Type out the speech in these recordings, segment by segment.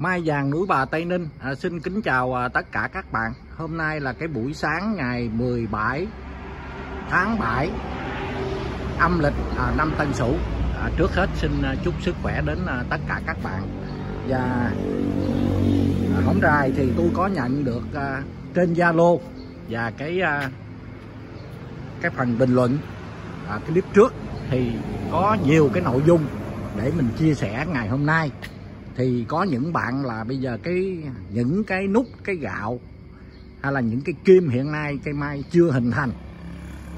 Mai vàng núi bà Tây Ninh. À, xin kính chào à, tất cả các bạn. Hôm nay là cái buổi sáng ngày 17 tháng 7 âm lịch à, năm Tân Sửu. À, Trước hết xin à, chúc sức khỏe đến à, tất cả các bạn. Và à, hôm rài thì tôi có nhận được à, trên Zalo. Và cái à, cái phần bình luận à, clip trước thì có nhiều cái nội dung để mình chia sẻ ngày hôm nay thì có những bạn là bây giờ cái những cái nút cái gạo hay là những cái kim hiện nay cây mai chưa hình thành.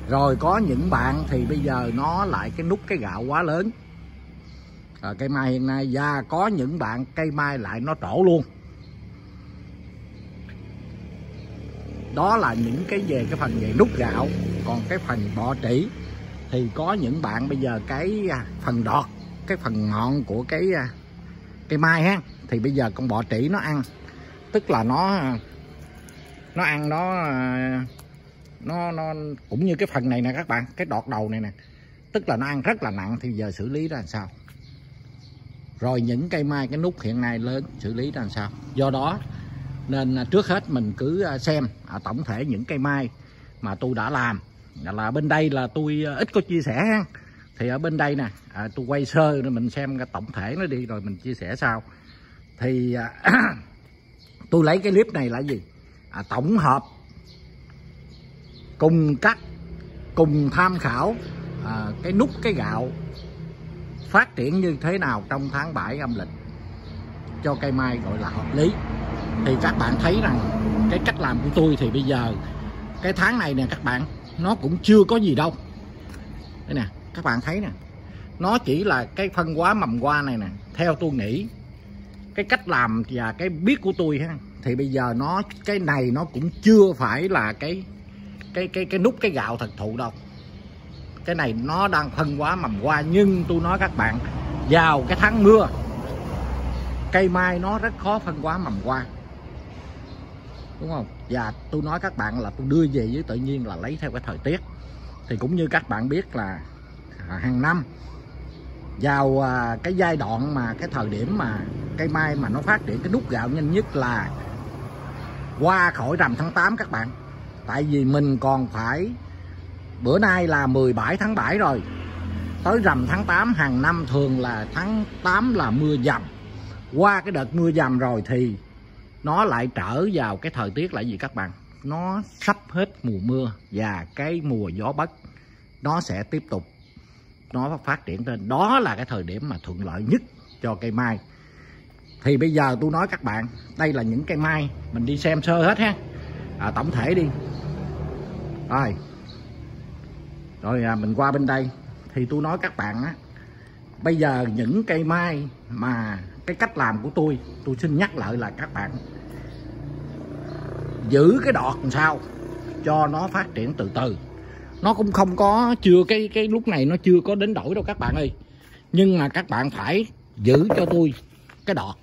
Rồi có những bạn thì bây giờ nó lại cái nút cái gạo quá lớn. À, cây mai hiện nay và có những bạn cây mai lại nó trổ luôn. Đó là những cái về cái phần về nút gạo còn cái phần bọ trĩ. Thì có những bạn bây giờ cái à, phần đọt cái phần ngọn của cái à, cây mai ha. Thì bây giờ con bọ trĩ nó ăn. Tức là nó nó ăn nó nó nó cũng như cái phần này nè các bạn cái đọt đầu này nè. Tức là nó ăn rất là nặng thì giờ xử lý ra làm sao? Rồi những cây mai cái nút hiện nay lớn xử lý ra làm sao? Do đó nên trước hết mình cứ à, xem à, tổng thể những cây mai mà tôi đã làm. Là bên đây là tôi à, ít có chia sẻ ha thì ở bên đây nè à, tôi quay sơ rồi mình xem cái tổng thể nó đi rồi mình chia sẻ sau. Thì à, tôi lấy cái clip này là gì? À, tổng hợp cùng cắt cùng tham khảo à, cái nút cái gạo phát triển như thế nào trong tháng 7 âm lịch cho cây mai gọi là hợp lý. Thì các bạn thấy rằng cái cách làm của tôi thì bây giờ cái tháng này nè các bạn nó cũng chưa có gì đâu. Đây nè các bạn thấy nè, nó chỉ là cái phân hóa mầm hoa này nè, theo tôi nghĩ, cái cách làm và cái biết của tôi ha, thì bây giờ nó, cái này nó cũng chưa phải là cái cái cái cái nút, cái gạo thật thụ đâu. Cái này nó đang phân hóa mầm hoa nhưng tôi nói các bạn, vào cái tháng mưa, cây mai nó rất khó phân hóa mầm hoa đúng không? Và tôi nói các bạn là tôi đưa về với tự nhiên là lấy theo cái thời tiết. Thì cũng như các bạn biết là hàng năm. Vào à, cái giai đoạn mà cái thời điểm mà cây mai mà nó phát triển cái nút gạo nhanh nhất là qua khỏi rằm tháng 8 các bạn. Tại vì mình còn phải, bữa nay là 17 tháng 7 rồi. Tới rằm tháng 8 hàng năm thường là tháng 8 là mưa dầm. Qua cái đợt mưa dầm rồi thì nó lại trở vào cái thời tiết là gì các bạn? Nó sắp hết mùa mưa và cái mùa gió bất nó sẽ tiếp tục nó phát triển lên. Đó là cái thời điểm mà thuận lợi nhất cho cây mai. Thì bây giờ tôi nói các bạn đây là những cây mai mình đi xem sơ hết ha. À, tổng thể đi. Rồi. Rồi à, mình qua bên đây. Thì tôi nói các bạn á bây giờ những cây mai mà cái cách làm của tôi tôi xin nhắc lại là các bạn giữ cái đọt làm sao cho nó phát triển từ từ nó cũng không có, chưa, cái cái lúc này nó chưa có đến đổi đâu các bạn ơi. Nhưng mà các bạn phải giữ cho tôi cái đọt.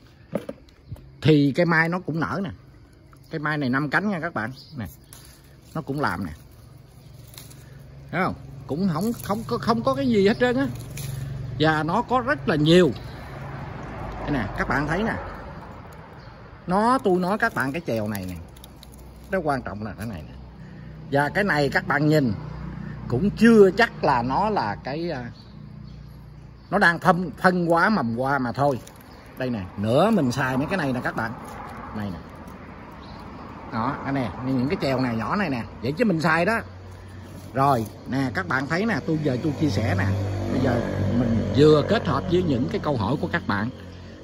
Thì cái mai nó cũng nở nè. Cái mai này năm cánh nha các bạn. Nè, nó cũng làm nè. Thấy không? Cũng không không có không có cái gì hết trơn á. Và nó có rất là nhiều. Đây nè, các bạn thấy nè. Nó, tôi nói các bạn cái chèo này nè. Nó quan trọng là cái này nè. Và cái này các bạn nhìn cũng chưa chắc là nó là cái à, nó đang phân phân hóa mầm hoa mà thôi. Đây nè nữa mình xài mấy cái này nè các bạn. Này nè. Đó, cái nè những cái chèo này nhỏ này nè. Vậy chứ mình xài đó. Rồi, nè, các bạn thấy nè, tôi giờ tôi chia sẻ nè. Bây giờ mình vừa kết hợp với những cái câu hỏi của các bạn.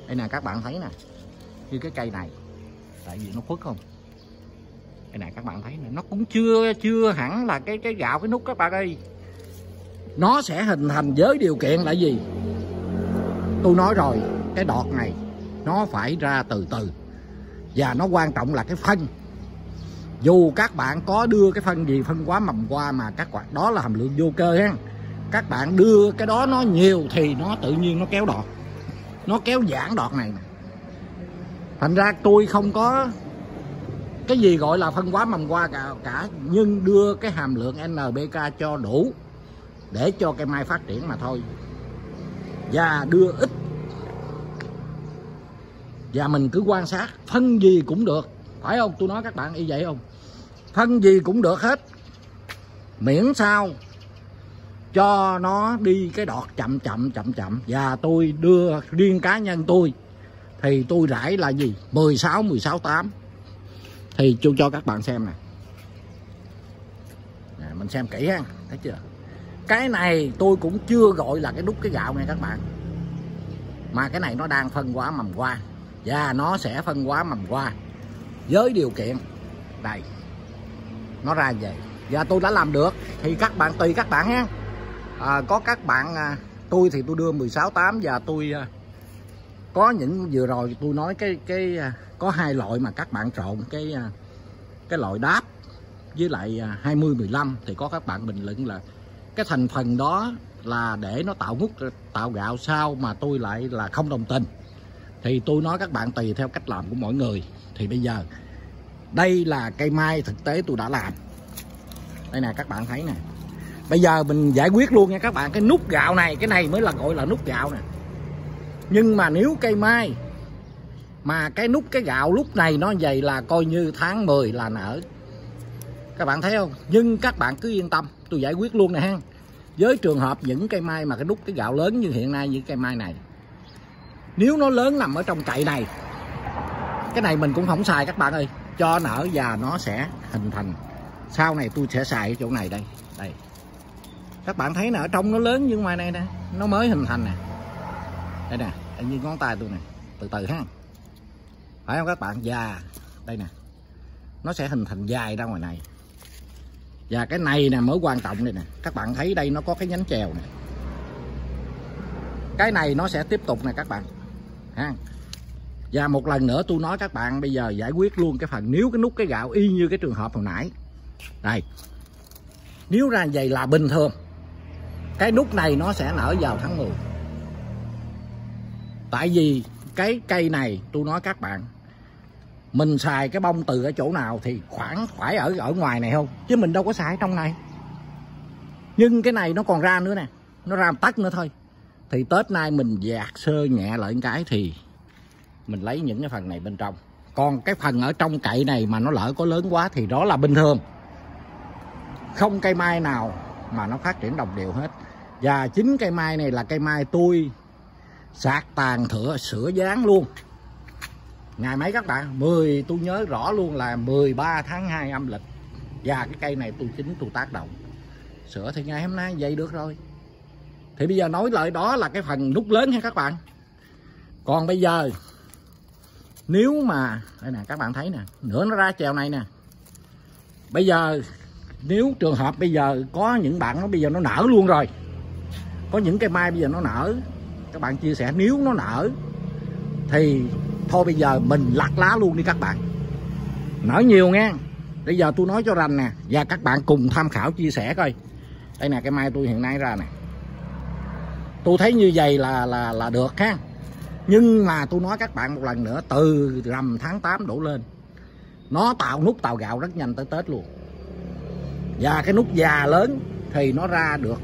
Đây nè, các bạn thấy nè. Như cái cây này. Tại vì nó khuất không? Cái này các bạn thấy này, nó cũng chưa chưa hẳn là cái cái gạo cái nút các bạn ơi. Nó sẽ hình thành với điều kiện là gì? Tôi nói rồi cái đọt này nó phải ra từ từ. Và nó quan trọng là cái phân. Dù các bạn có đưa cái phân gì phân quá mầm qua mà các bạn đó là hàm lượng vô cơ ha. Các bạn đưa cái đó nó nhiều thì nó tự nhiên nó kéo đọt. Nó kéo giãn đọt này thành ra tôi không có cái gì gọi là phân hóa mầm qua cả, cả. Nhưng đưa cái hàm lượng NPK cho đủ để cho cây mai phát triển mà thôi. Và đưa ít. Và mình cứ quan sát phân gì cũng được. Phải không? Tôi nói các bạn y vậy không? Phân gì cũng được hết. Miễn sao cho nó đi cái đọt chậm chậm chậm chậm. Và tôi đưa riêng cá nhân tôi thì tôi rải là gì? 16 16 8 thì chú cho các bạn xem nè. À, mình xem kỹ ha thấy chưa? Cái này tôi cũng chưa gọi là cái đúc cái gạo này các bạn. Mà cái này nó đang phân hóa mầm hoa. Và nó sẽ phân hóa mầm hoa với điều kiện đây nó ra vậy. Và tôi đã làm được. Thì các bạn tùy các bạn ha. À, có các bạn à, tôi thì tôi đưa 16 8 và tôi à, có những vừa rồi tôi nói cái cái à, có hai loại mà các bạn trộn cái à, cái loại đáp với lại à, 20 15 thì có các bạn bình luận là cái thành phần đó là để nó tạo ngút tạo gạo sao mà tôi lại là không đồng tình. Thì tôi nói các bạn tùy theo cách làm của mỗi người. Thì bây giờ, đây là cây mai thực tế tôi đã làm. Đây nè, các bạn thấy nè. Bây giờ mình giải quyết luôn nha các bạn. Cái nút gạo này, cái này mới là gọi là nút gạo nè. Nhưng mà nếu cây mai mà cái nút cái gạo lúc này nó dày là coi như tháng 10 là nở. Các bạn thấy không? Nhưng các bạn cứ yên tâm, tôi giải quyết luôn nè ha. Với trường hợp những cây mai mà cái nút cái gạo lớn như hiện nay như cây mai này, nếu nó lớn nằm ở trong cậy này, cái này mình cũng không xài các bạn ơi. Cho nở và nó sẽ hình thành. Sau này tôi sẽ xài ở chỗ này đây đây. Các bạn thấy nè, ở trong nó lớn nhưng ngoài này nè, nó mới hình thành nè. Đây nè như ngón tay tôi nè. Từ từ ha phải không các bạn? Và đây nè. Nó sẽ hình thành dài ra ngoài này. Và cái này nè, mới quan trọng đây nè. Các bạn thấy đây nó có cái nhánh chèo nè. Cái này nó sẽ tiếp tục nè các bạn. Ha. Và một lần nữa tôi nói các bạn, bây giờ giải quyết luôn cái phần nếu cái nút cái gạo y như cái trường hợp hồi nãy. Đây. Nếu ra vậy là bình thường. Cái nút này nó sẽ nở vào tháng 10 tại vì cái cây này, tôi nói các bạn mình xài cái bông từ ở chỗ nào thì khoảng phải ở ở ngoài này không? Chứ mình đâu có xài trong này. Nhưng cái này nó còn ra nữa nè. Nó ra tắt nữa thôi. Thì tết nay mình dạt sơ nhẹ lại cái thì mình lấy những cái phần này bên trong. Còn cái phần ở trong cậy này mà nó lỡ có lớn quá thì đó là bình thường. Không cây mai nào mà nó phát triển đồng đều hết. Và chính cây mai này là cây mai tôi sạc tàn thửa, sửa dáng luôn ngày mấy các bạn? 10 tôi nhớ rõ luôn là 13 tháng 2 âm lịch. Và cái cây này tôi chính tôi tác động. Sửa thì ngày hôm nay vậy được rồi. Thì bây giờ nói lại đó là cái phần nút lớn ha các bạn. Còn bây giờ, nếu mà, đây nè, các bạn thấy nè nữa nó ra chèo này nè. Bây giờ, nếu trường hợp bây giờ có những bạn nó bây giờ nó nở luôn rồi, có những cây mai bây giờ nó nở, các bạn chia sẻ, nếu nó nở, thì thôi bây giờ mình lặt lá luôn đi các bạn. Nở nhiều nghe. Bây giờ tôi nói cho rành nè, và các bạn cùng tham khảo chia sẻ coi. Đây nè, cái mai tôi hiện nay ra nè. Tôi thấy như vậy là là là được ha. Nhưng mà tôi nói các bạn một lần nữa, từ rằm tháng 8 đổ lên, nó tạo nút tàu gạo rất nhanh tới tết luôn. Và cái nút già lớn thì nó ra được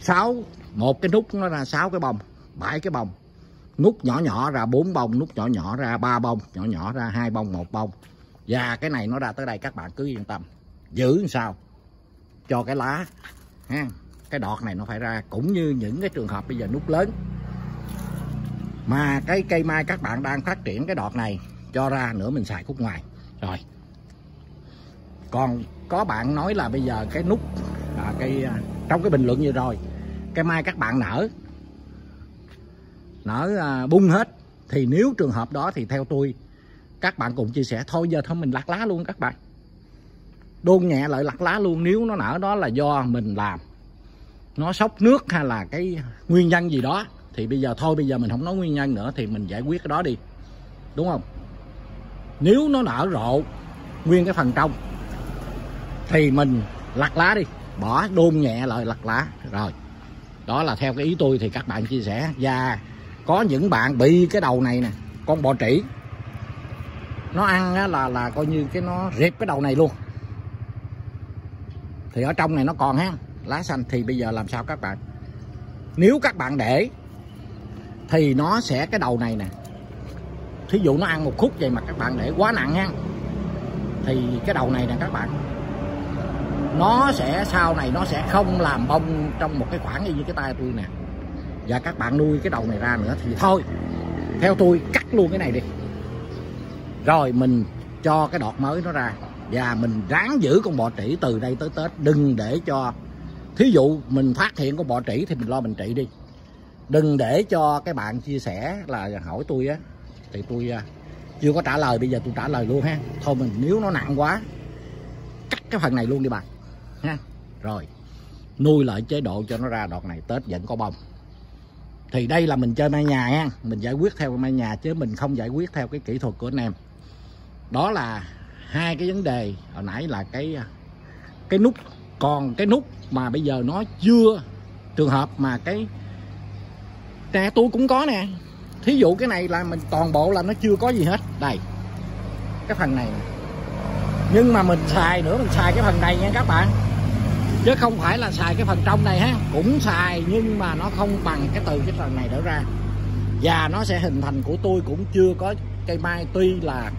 sáu, một cái nút nó ra sáu cái bông bảy cái bông. Nút nhỏ nhỏ ra bốn bông nút nhỏ nhỏ ra ba bông nhỏ nhỏ ra hai bông một bông. Và cái này nó ra tới đây các bạn cứ yên tâm. Giữ làm sao? Cho cái lá ha cái đọt này nó phải ra. Cũng như những cái trường hợp bây giờ nút lớn. Mà cái cây mai các bạn đang phát triển cái đọt này cho ra nữa mình xài khúc ngoài. Rồi. Còn có bạn nói là bây giờ cái nút à, cây à, trong cái bình luận như rồi cây mai các bạn nở nở à, bung hết. Thì nếu trường hợp đó thì theo tôi, các bạn cùng chia sẻ. Thôi giờ thôi, mình lặt lá luôn các bạn. Đôn nhẹ lại lặt lá luôn. Nếu nó nở đó là do mình làm. Nó sốc nước hay là cái nguyên nhân gì đó, thì bây giờ thôi, bây giờ mình không nói nguyên nhân nữa thì mình giải quyết cái đó đi. Đúng không? Nếu nó nở rộ nguyên cái phần trong, thì mình lặt lá đi. Bỏ đôn nhẹ lại lặt lá. Rồi. Đó là theo cái ý tôi thì các bạn chia sẻ. Và có những bạn bị cái đầu này nè con bò trĩ. Nó ăn á, là là coi như cái nó rệp cái đầu này luôn. Thì ở trong này nó còn ha lá xanh. Thì bây giờ làm sao các bạn? Nếu các bạn để thì nó sẽ cái đầu này nè. Thí dụ nó ăn một khúc vậy mà các bạn để quá nặng ha thì cái đầu này nè các bạn. Nó sẽ sau này nó sẽ không làm bông trong một cái khoảng như cái tay tôi nè và các bạn nuôi cái đầu này ra nữa thì thôi, theo tôi cắt luôn cái này đi. Rồi mình cho cái đọt mới nó ra và mình ráng giữ con bò trĩ từ đây tới tết. Đừng để cho, thí dụ mình phát hiện con bò trĩ thì mình lo mình trị đi. Đừng để cho cái bạn chia sẻ là hỏi tôi á, thì tôi à, chưa có trả lời, bây giờ tôi trả lời luôn ha. Thôi mình nếu nó nặng quá, cắt cái phần này luôn đi bạn ha. Rồi, nuôi lại chế độ cho nó ra đọt này tết vẫn có bông thì đây là mình chơi mai nhà nha. Mình giải quyết theo mai nhà chứ mình không giải quyết theo cái kỹ thuật của anh em. Đó là hai cái vấn đề. Hồi nãy là cái cái nút, còn cái nút mà bây giờ nó chưa trường hợp mà cái nè tôi cũng có nè. Thí dụ cái này là mình toàn bộ là nó chưa có gì hết. Đây, cái phần này. Nhưng mà mình xài nữa, mình xài cái phần này nha các bạn chứ không phải là xài cái phần trong này ha. Cũng xài, nhưng mà nó không bằng cái từ cái phần này đỡ ra. Và nó sẽ hình thành của tôi cũng chưa có cây mai. Tuy là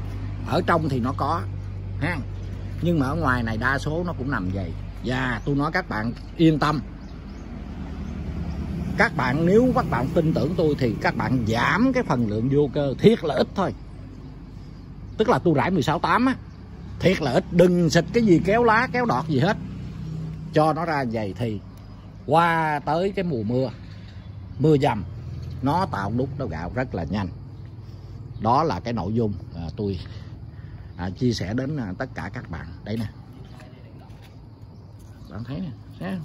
ở trong thì nó có, ha. Nhưng mà ở ngoài này đa số nó cũng nằm vậy. Và tôi nói các bạn yên tâm. Các bạn nếu các bạn tin tưởng tôi thì các bạn giảm cái phần lượng vô cơ thiệt là ít thôi. Tức là tôi rải 16 8 á. Thiệt là ít. Đừng xịt cái gì kéo lá, kéo đọt gì hết cho nó ra vậy thì qua tới cái mùa mưa mưa dầm nó tạo đúc nó gạo rất là nhanh. Đó là cái nội dung à, tôi à, chia sẻ đến à, tất cả các bạn. Đây nè. Bạn thấy nè thấy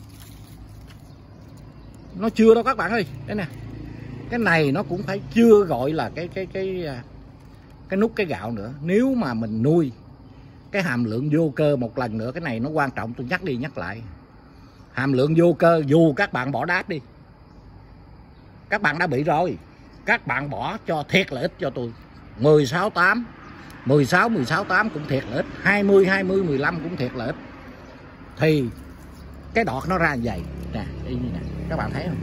nó chưa đâu các bạn ơi. Đây nè. Cái này nó cũng phải chưa gọi là cái cái cái à, cái nút cái gạo nữa. Nếu mà mình nuôi cái hàm lượng vô cơ một lần nữa cái này nó quan trọng tôi nhắc đi nhắc lại hàm lượng vô cơ, dù các bạn bỏ đáp đi. Các bạn đã bị rồi. Các bạn bỏ cho thiệt lợi ích cho tôi. 16 8 16 16 8 cũng thiệt lợi ích. 20 20 15 cũng thiệt lợi ích. Thì cái đọt nó ra như vậy nè, y như nè. Các bạn thấy không?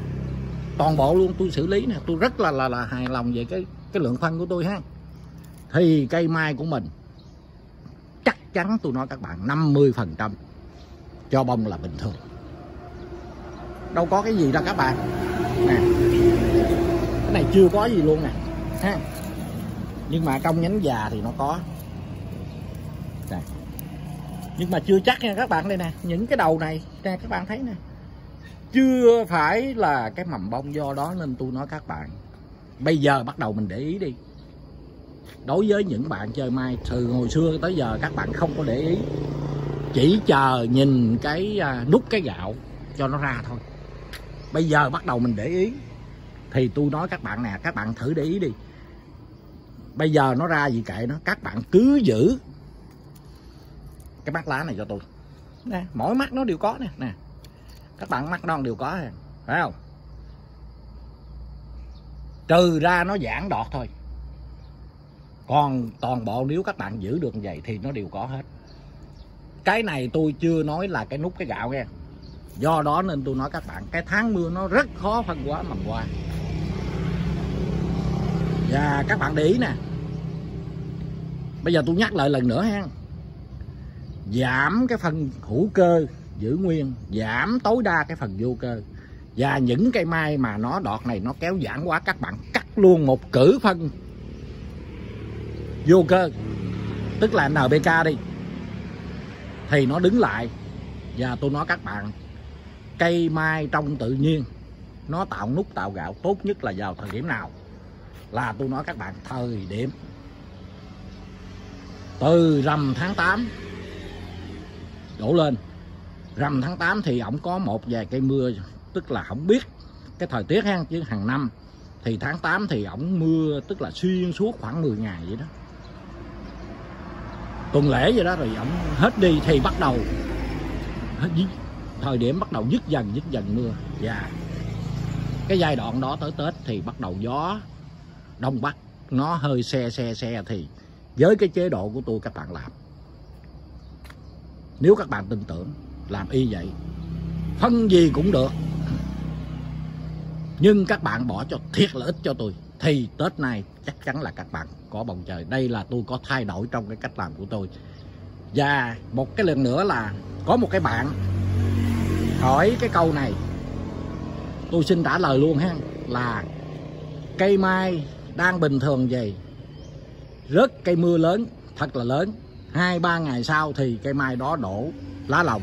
Toàn bộ luôn, tôi xử lý nè. Tôi rất là là là hài lòng về cái cái lượng phân của tôi ha. Thì cây mai của mình, chắc chắn tôi nói các bạn 50 phần trăm cho bông là bình thường đâu có cái gì đâu các bạn. Nè. Cái này chưa có gì luôn nè. Ha. Nhưng mà trong nhánh già thì nó có. Nè. nhưng mà chưa chắc nha các bạn đây nè. Những cái đầu này, nè, các bạn thấy nè. Chưa phải là cái mầm bông do đó nên tôi nói các bạn. Bây giờ bắt đầu mình để ý đi. Đối với những bạn chơi mai, từ hồi xưa tới giờ các bạn không có để ý. Chỉ chờ nhìn cái à, nút cái gạo cho nó ra thôi bây giờ bắt đầu mình để ý. Thì tôi nói các bạn nè các bạn thử để ý đi. Bây giờ nó ra gì kệ nó các bạn cứ giữ cái mắt lá này cho tôi. Nè. Mỗi mắt nó đều có nè nè. Các bạn mắt non đều có nè phải không? Trừ ra nó giãn đọt thôi. Còn toàn bộ nếu các bạn giữ được như vậy thì nó đều có hết. Cái này tôi chưa nói là cái nút cái gạo nghe do đó nên tôi nói các bạn, cái tháng mưa nó rất khó phân hóa mầm hoa và các bạn để ý nè, bây giờ tôi nhắc lại lần nữa ha giảm cái phần hữu cơ, giữ nguyên, giảm tối đa cái phần vô cơ. Và những cây mai mà nó đọt này nó kéo giãn quá, các bạn cắt luôn một cử phân vô cơ. Tức là NPK đi, thì nó đứng lại. Và tôi nói các bạn cây mai trong tự nhiên, nó tạo nút, tạo gạo, tốt nhất là vào thời điểm nào? Là tôi nói các bạn, thời điểm. Từ rằm tháng 8 đổ lên. Rằm tháng 8 thì ổng có một vài cây mưa, tức là không biết cái thời tiết ha chứ hàng năm thì tháng 8 thì ổng mưa, tức là xuyên suốt khoảng 10 ngày vậy đó. Tuần lễ vậy đó, rồi ổng hết đi thì bắt đầu thời điểm bắt đầu dứt dần dứt dần mưa. Và cái giai đoạn đó tới Tết thì bắt đầu gió đông bắc nó hơi xe xe xe thì với cái chế độ của tôi các bạn làm. Nếu các bạn tin tưởng làm y vậy phân gì cũng được. Nhưng các bạn bỏ cho thiệt lợi ích cho tôi thì tết này chắc chắn là các bạn có bông trời. Đây là tôi có thay đổi trong cái cách làm của tôi. Và một cái lần nữa là có một cái bạn hỏi cái câu này. Tôi xin trả lời luôn ha, là cây mai đang bình thường vậy. Rớt cây mưa lớn, thật là lớn. Hai, ba ngày sau thì cây mai đó đổ lá lồng.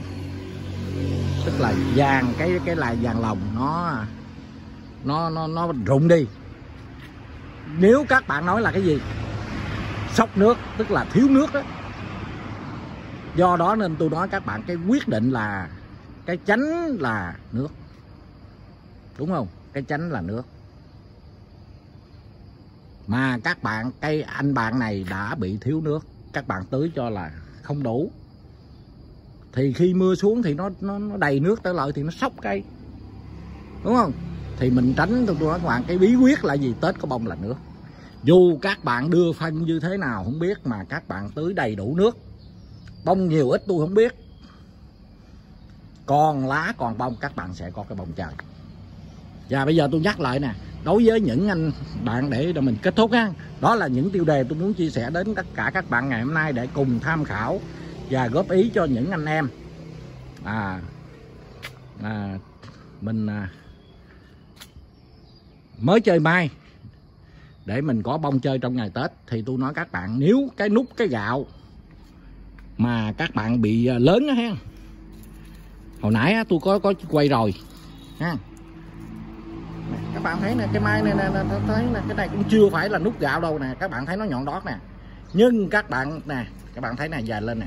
Tức là vàng, cái cái là vàng lồng nó nó nó nó rụng đi. Nếu các bạn nói là cái gì? Sốc nước, tức là thiếu nước đó do đó nên tôi nói các bạn cái quyết định là cái chánh là nước. Đúng không? Cái chánh là nước. Mà các bạn cây anh bạn này đã bị thiếu nước. Các bạn tưới cho là không đủ. Thì khi mưa xuống thì nó nó, nó đầy nước trở lại thì nó sốc cây đúng không? Thì mình tránh tôi nói các bạn. Cái bí quyết là gì? Tết có bông là nước. Dù các bạn đưa phân như thế nào không biết mà các bạn tưới đầy đủ nước. Bông nhiều ít tôi không biết còn lá còn bông các bạn sẽ có cái bông trời. Và bây giờ tôi nhắc lại nè đối với những anh bạn để mình kết thúc á đó là những tiêu đề tôi muốn chia sẻ đến tất cả các bạn ngày hôm nay để cùng tham khảo và góp ý cho những anh em. À, à mình à, mới chơi mai để mình có bông chơi trong ngày Tết thì tôi nói các bạn nếu cái nút cái gạo mà các bạn bị à, lớn á ha hồi nãy á, tôi có có quay rồi. Ha. Các bạn thấy nè cái mai này nè, thấy nè cái này cũng chưa phải là nút gạo đâu nè các bạn thấy nó nhọn đót nè. Nhưng các bạn nè các bạn thấy này dài lên nè.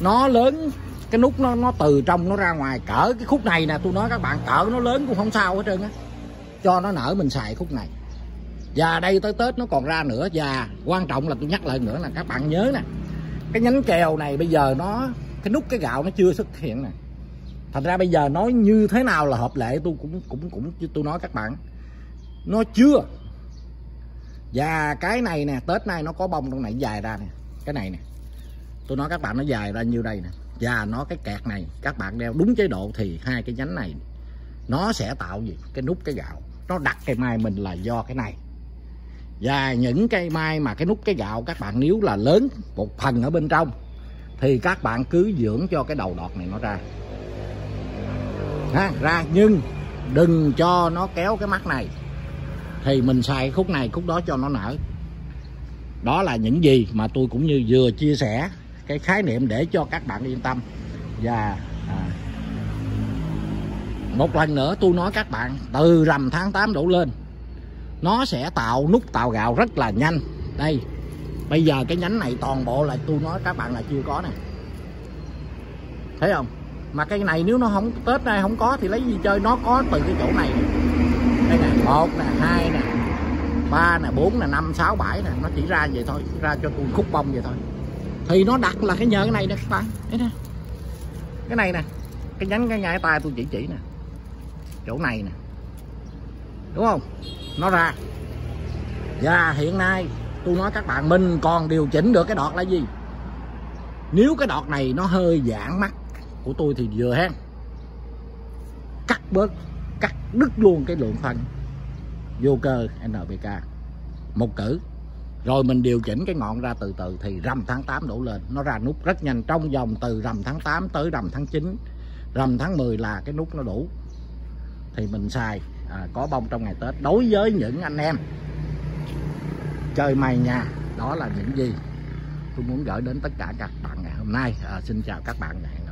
Nó lớn cái nút nó nó từ trong nó ra ngoài cỡ cái khúc này nè tôi nói các bạn cỡ nó lớn cũng không sao hết trơn á. Cho nó nở mình xài khúc này. Và đây tới tết nó còn ra nữa và quan trọng là tôi nhắc lại nữa là các bạn nhớ nè. Cái nhánh kèo này bây giờ nó cái nút cái gạo nó chưa xuất hiện nè thành ra bây giờ nói như thế nào là hợp lệ, tôi cũng cũng cũng tôi nói các bạn. Nó chưa. Và cái này nè, tết nay nó có bông trong này, dài ra nè. Cái này nè. Tôi nói các bạn nó dài ra như đây nè. Và nó cái kẹt này, các bạn đeo đúng chế độ thì hai cái nhánh này, nó sẽ tạo gì? Cái nút, cái gạo. Nó đặt cây mai mình là do cái này. Và những cây mai mà cái nút, cái gạo các bạn nếu là lớn một phần ở bên trong, thì các bạn cứ dưỡng cho cái đầu đọt này nó ra ha, ra nhưng đừng cho nó kéo cái mắt này. Thì mình xài khúc này khúc đó cho nó nở. Đó là những gì mà tôi cũng như vừa chia sẻ cái khái niệm để cho các bạn yên tâm. Và à, một lần nữa tôi nói các bạn từ rằm tháng 8 đổ lên nó sẽ tạo nút tạo gạo rất là nhanh. Đây bây giờ cái nhánh này toàn bộ là tôi nói các bạn là chưa có nè. Thấy không? Mà cái này nếu nó không, tết này không có thì lấy gì chơi? Nó có từ cái chỗ này đây nè, một nè, hai nè, ba nè, bốn nè, năm, sáu, bảy nè. Nó chỉ ra vậy thôi, ra cho tôi khúc bông vậy thôi. Thì nó đặt là cái nhờ cái này đó các bạn. Thấy nè. Cái này nè, cái nhánh cái nhai tay tôi chỉ chỉ nè. Chỗ này nè. Đúng không? Nó ra. Và hiện nay, tôi nói các bạn, mình còn điều chỉnh được cái đọt là gì? Nếu cái đọt này nó hơi giãn mắt của tôi thì vừa hen cắt bớt cắt đứt luôn cái lượng phân vô cơ NPK một cử. Rồi mình điều chỉnh cái ngọn ra từ từ thì rằm tháng 8 đổ lên. Nó ra nút rất nhanh trong vòng từ rằm tháng 8 tới rằm tháng 9 rằm tháng 10 là cái nút nó đủ. Thì mình xài à, có bông trong ngày Tết. Đối với những anh em chơi mày nhà đó là những gì tôi muốn gửi đến tất cả các bạn ngày hôm nay. À, xin chào các bạn. hẹn